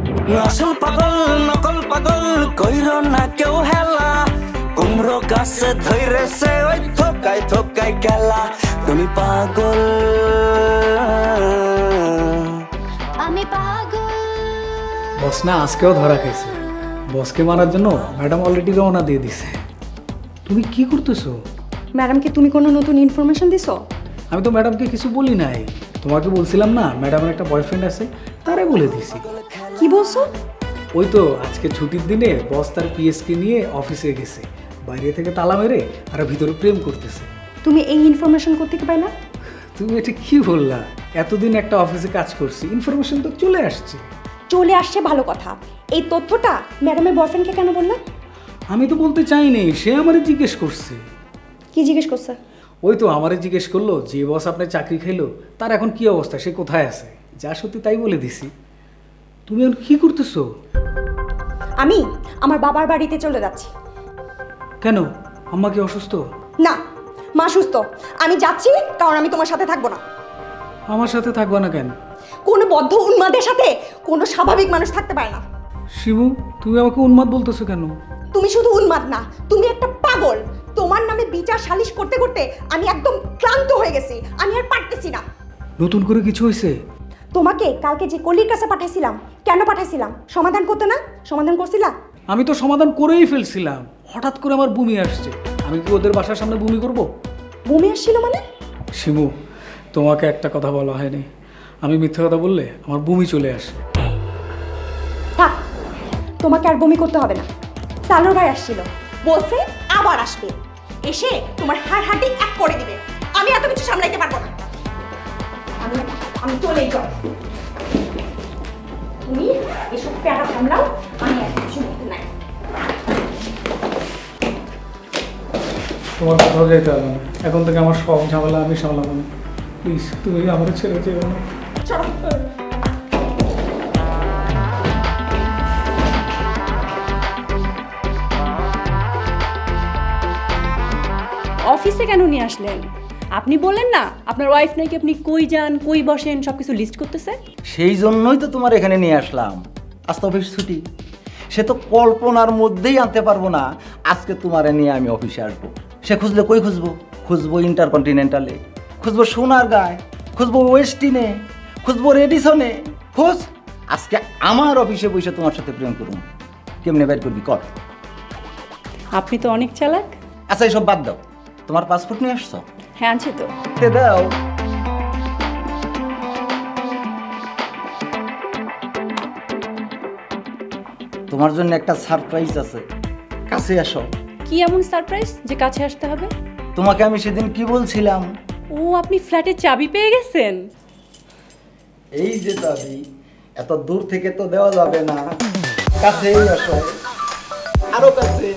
আসল পাগল নকল পাগল কইর না কেউ হেলা। কুমড়ো গাছে ধৈরেছে ওই থোকাই থোকাই গেলা তুমি পাগল।
আমি পাগল।
বস না আজকেও ধরা খাইছে। বসকে মারার জন্য ম্যাডাম অলরেডি রওনা দিয়ে দিছে। তুমি কি করতেছো?
ম্যাডামকে তুমি কোনো নতুন ইনফরমেশন দিছো?
আমি তো ম্যাডামকে কিছু বলি নাই। তোমাকে বলছিলাম না ম্যাডামের একটা বয়ফ্রেন্ড আছে তারে বলে দিছি।
কি বলছো?
ওই তো আজকে ছুটির দিনে বস তার পিএসকে নিয়ে অফিসে গেছে। বাইরে থেকে তালা মেরে আর ভিতরে প্রেম করতেছে।
তুমি এই ইনফরমেশন কোথেকে পাইলা?
তুমি এটা কি বললা? এতদিন একটা অফিসে কাজ করছি ইনফরমেশন তো চলে আসছে।
চলে আসছে ভালো কথা। এই তথ্যটা ম্যাডামের বয়ফ্রেন্ডকে কেন বললা?
আমি তো বলতে চাইনি সে আমারে জিজ্ঞেস করছে।
কি জিজ্ঞেস করছে?
ওই তো আমারে জিজ্ঞেস করল যে বস আপনার চাকরি খাইলো তার এখন কি অবস্থা সে কোথায় আছে? যা সত্যি তাই বলে দিছি। তুমি এখন কি করতেছো?
আমি আমার বাবার বাড়িতে চলে যাচ্ছি।
কেন? আম্মা কি অসুস্থ?
না মা সুস্থ। আমি যাচ্ছি কারণ আমি তোমার সাথে থাকব না।
আমার সাথে থাকব না কেন?
কোনো বদ্ধ উন্মাদের সাথে কোনো স্বাভাবিক মানুষ থাকতে পারে না।
শিবু তুমি আমাকে উন্মাদ বলতেছো কেন?
তুমি শুধু উন্মাদ না তুমি একটা পাগল। তোমার নামে বিচার সালিশ করতে করতে আমি একদম ক্লান্ত হয়ে গেছি। আমি আর পারতেছি না।
নতুন করে কিছু হয়েছে?
তোমাকে কালকে যে কলির কাছে পাঠাইছিলাম কেন পাঠাইছিলাম? সমাধান করতে না? সমাধান করছিলা?
আমি তো সমাধান করেই ফেলছিলাম। হঠাৎ করে আমার বমি আসছে। আমি কি ওদের বাসার সামনে বমি করব?
বমি আসছিল মানে?
শিবু তোমাকে একটা কথা বলা হয়নি। আমি মিথ্যা কথা বললে আমার বমি চলে আসে।
তোমাকে আর বমি করতে হবে না। সালোর ভাই আসছিল। বলছে আবার আসবে। এসে তোমার হাড় হাড্ডি এক করে দিবে। আমি এত কিছু সামলাইতে পারব না। আমি আমি চলেই যাও তুমি এসব প্যারা সামলাও আমি আর কিছু বলতে নাই।
তোমার কোথাও যেতে হবে না। এখন থেকে আমার সব ঝামেলা আমি সামলাবো। না প্লিজ তুমি আমার ছেড়ে যেও না।
চলো।
অফিসে কেন নিয়ে আসলেন? আপনি বললেন না আপনার ওয়াইফ নাকি আপনি কই যান কই বসেন সব কিছু লিস্ট করতেছে?
সেই জন্যই তো তোমার এখানে নিয়ে আসলাম। আজ তো অফিস ছুটি। সে তো কল্পনার মধ্যেই আনতে পারব না আজকে তোমারে নিয়ে আমি অফিসে আসব। সে খুঁজলে কই খুঁজবো? খুঁজবো ইন্টারকন্টিনেন্টালে খুঁজবো সোনার গায়ে খুঁজবো ওয়েস্টিনে খুঁজবো রেডিসনে খোঁজ আজকে আমার অফিসে বসে তোমার সাথে প্রেম করুন। কেমনে বের করবি কর।
আপনি তো অনেক চালাক।
আচ্ছা এসব বাদ দাও। তোমার পাসপোর্ট নিয়ে আসছো?
হ্যাঁ আনছি তো।
দাও। তোমার জন্য একটা সারপ্রাইজ আছে। কাছে আসো।
কি এমন সারপ্রাইজ যে কাছে আসতে হবে?
তোমাকে আমি সেদিন কি বলছিলাম?
ও আপনি ফ্ল্যাটের চাবি পেয়ে গেছেন?
এই যে চাবি এত দূর থেকে তো দেওয়া যাবে না। কাছেই আসো। আরও কাছে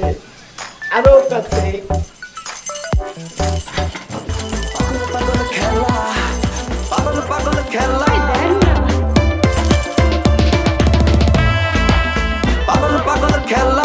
আরও কাছে।
খেলা। খেলা।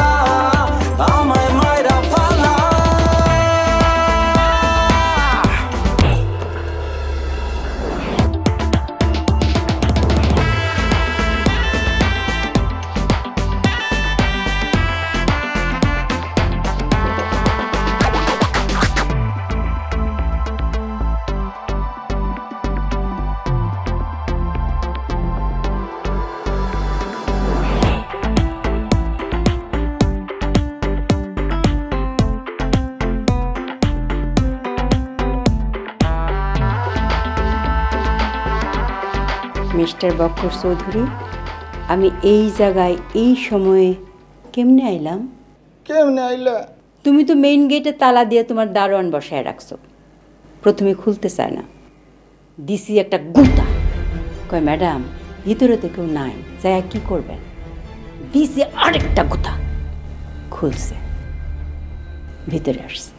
মিস্টার বক্কর চৌধুরী আমি এই জায়গায় এই সময়ে কেমনে আইলাম?
কেমনে আইলা?
তুমি তো মেইন গেটে তালা দিয়ে তোমার দারোয়ান বসায় রাখছো। প্রথমে খুলতে চায় না। দিছি একটা গুতা কয় ম্যাডাম ভিতরে তো কেউ নাই যাই কি করবেন? দিছি আরেকটা গুতা খুলছে। ভিতরে আসছে।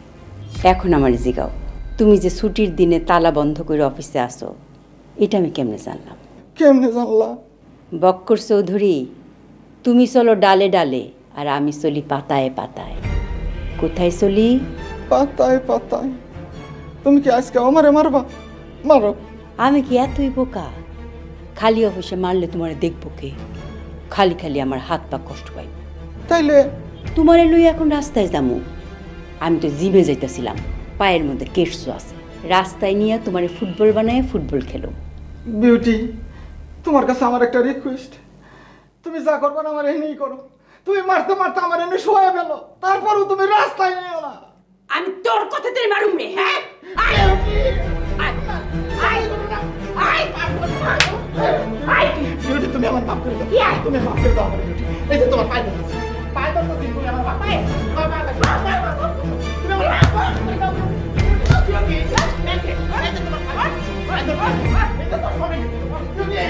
এখন আমার জিগাও। তুমি যে ছুটির দিনে তালা বন্ধ করে অফিসে আসো এটা আমি কেমনে জানলাম?
কেমনে জানলা?
বক্কর চৌধুরী তুমি চলো ডালে ডালে আর আমি চলি পাতায় পাতায়। কোথায় চলি?
পাতায় পাতায়। তুমি কি আজকে আমারে মারবা? মারো।
আমি কি এতই বোকা? খালি অফিসে মারলে তোমার দেখব কে? খালি খালি আমার হাত পা কষ্ট পাই
তাইলে?
তোমারে লই এখন রাস্তায় যামু। আমি তো জিমে যাইতেছিলাম পায়ের মধ্যে কেটসো আছে। রাস্তায় নিয়ে তোমারে ফুটবল বানায় ফুটবল খেলো।
বিউটি তোমার কাছে আমার একটা রিকোয়েস্ট তুমি যা করবে না আমার এনেই করো। তুমি মারতে মারতে আমার এনে শোয়া গেল তারপরও তুমি রাস্তায় নিও না।
আমি তোর কথাতেই মারুম রে হ্যাঁ? আয়! আয়! আয়! আয়! আয়!
বিউটি তুমি আমার মাফ করে দাও? তুমি মাফ করে দাও আমার বিউটি। এই যে তোমার পায়ে ধরতেছি। পায়ে ধরতেছি তুমি আমার মাফ পায়ে। তুমি আমার মাফ করে দাও। তুমি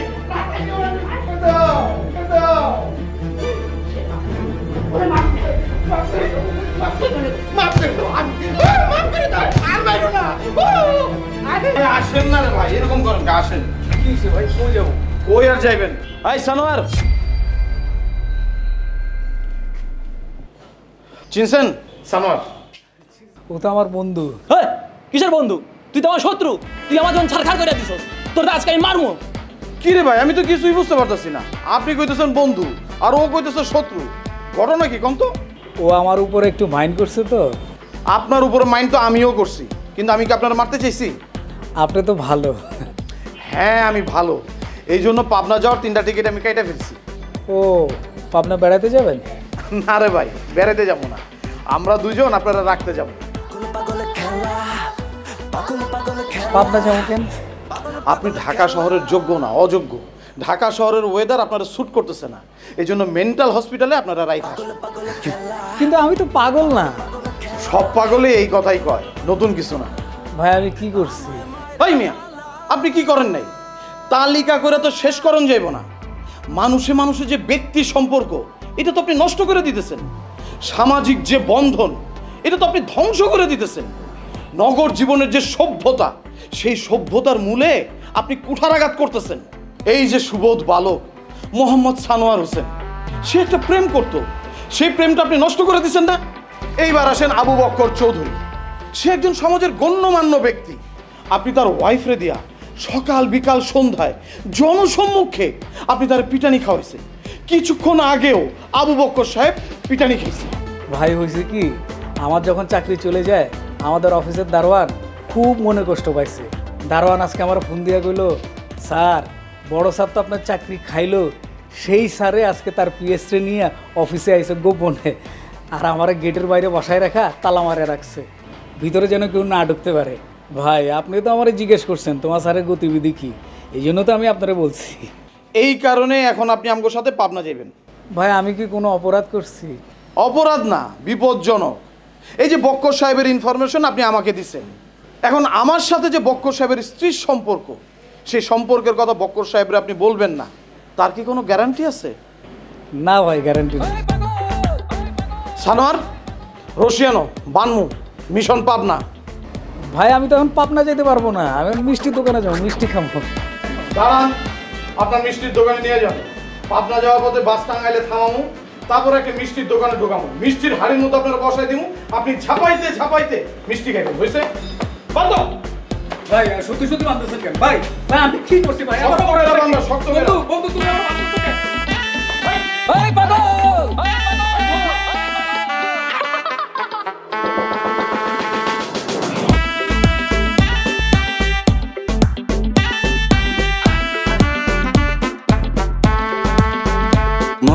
ও,
আসেন না রে ভাই এরকম করেন আসেন
ভাই কই যাব
কই আর যাইবেন এই সানোয়ার চিনছেন? সানোয়ার।
ও তো আমার বন্ধু।
হ্যাঁ কিসের বন্ধু? তুই তো আমার শত্রু। তুই আমার যখন ছাড়খাড় করে দিছস তোর আজকে আমি মারমু
কি রে ভাই আমি তো কিছুই বুঝতে পারতেছি না। আপনি কইতেছেন বন্ধু আর ও কইতেছে শত্রু। ঘটনা কি কম তো
ও আমার উপরে একটু মাইন্ড করছে তো।
আপনার উপরে মাইন্ড তো আমিও করছি কিন্তু আমি কি আপনার মারতে চাইছি?
আপনি তো ভালো।
হ্যাঁ আমি ভালো। এই জন্য পাবনা যাওয়ার তিনটা টিকিট আমি কেটে ফেলছি।
ও পাবনা বেড়াতে যাবেন?
না রে ভাই বেড়াতে যাব না। আমরা দুজন আপনারা রাখতে যাব।
পাবনা যাব কেন?
আপনি ঢাকা শহরের যোগ্য না অযোগ্য। ঢাকা শহরের ওয়েদার আপনারা স্যুট করতেছে না। এই জন্য মেন্টাল হসপিটালে আপনারা রাইট
কিন্তু আমি তো পাগল না।
সব পাগলে এই কথাই কয় নতুন কিছু না।
ভাই আমি কি করছি?
ভাই মিয়া আপনি কি করেন নাই? তালিকা করে তো শেষ করণ যাইব না। মানুষে মানুষে যে ব্যক্তি সম্পর্ক এটা তো আপনি নষ্ট করে দিতেছেন। সামাজিক যে বন্ধন এটা তো আপনি ধ্বংস করে দিতেছেন। নগর জীবনের যে সভ্যতা, সেই সভ্যতার মূলে আপনি কুঠারাঘাত করতেছেন। এই যে সুবোধ বালক, মোহাম্মদ সানোয়ার হোসেন, সে একটা প্রেম করত। সেই প্রেমটা আপনি নষ্ট করে দিচ্ছেন না? এইবার আসেন আবু বক্কর চৌধুরী। সে একজন সমাজের গণ্যমান্য ব্যক্তি। আপনি তার ওয়াইফরে দিয়া সকাল বিকাল সন্ধ্যায় জনসম্মুখে আপনি তার পিটানি খাওয়াইছেন। কিছুক্ষণ আগেও আবু বক্কর সাহেব পিটানি খেয়েছে
ভাই হয়েছে কি? আমার যখন চাকরি চলে যায় আমাদের অফিসের দারোয়ান খুব মনে কষ্ট পাইছে। দারোয়ান আজকে আমার ফোন দিয়া কইলো স্যার বড় স্যার তো আপনার চাকরি খাইলো। সেই স্যারে আজকে তার পিএসরে নিয়ে অফিসে আইসে গোপনে। আর আমার গেটের বাইরে বসায় রাখা তালা মারে রাখছে। ভিতরে যেন কেউ না ঢুকতে পারে। ভাই আপনি তো আমার জিজ্ঞেস করছেন তোমার স্যারের গতিবিধি কি? এই জন্য তো আমি আপনারে বলছি।
এই কারণে এখন আপনি আমগোর সাথে পাবনা যাবেন
ভাই আমি কি কোনো অপরাধ করছি?
অপরাধ না বিপজ্জনক। এই যে বক্কর সাহেবের ইনফরমেশন আপনি আমাকে দিচ্ছেন এখন আমার সাথে যে বক্কর সাহেবের স্ত্রীর সম্পর্ক সেই সম্পর্কের কথা বক্কর সাহেবের আপনি বলবেন না। তার কি কোনো গ্যারান্টি আছে?
না ভাই গ্যারান্টি নেই।
সানোয়ার রশিয়ানো বানমু মিশন পাবনা।
ভাই আমি তো এখন পাবনা যেতে পারব না। আমি মিষ্টির দোকানে যাব মিষ্টি খাব।
দাঁড়ান আপনার মিষ্টির দোকানে নিয়ে যান। পাবনা যাওয়ার পথে বাস টাঙ্গাইলে থামামু। তারপর একটা মিষ্টির দোকানে ঢোকাবো। মিষ্টির হাড়ির মতো আপনার বসাই দিব। আপনি ছাপাইতে ছাপাইতে মিষ্টি খাইবেন বুঝছে বন্ধ!
ভাই সত্যি সত্যি মানতেছেন কেন? ভাই ভাই আমি কি করছি ভাই?
শক্ত করে রাখো।
বন্ধু তুমি আমার ভাই কেন? ভাই! পাগল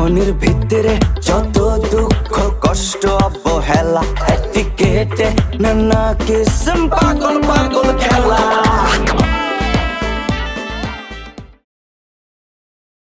মনের ভিতরে যত দুঃখ কষ্ট অবহেলা এটিকেটে নানা কিসম পাগল পাগল খেলা।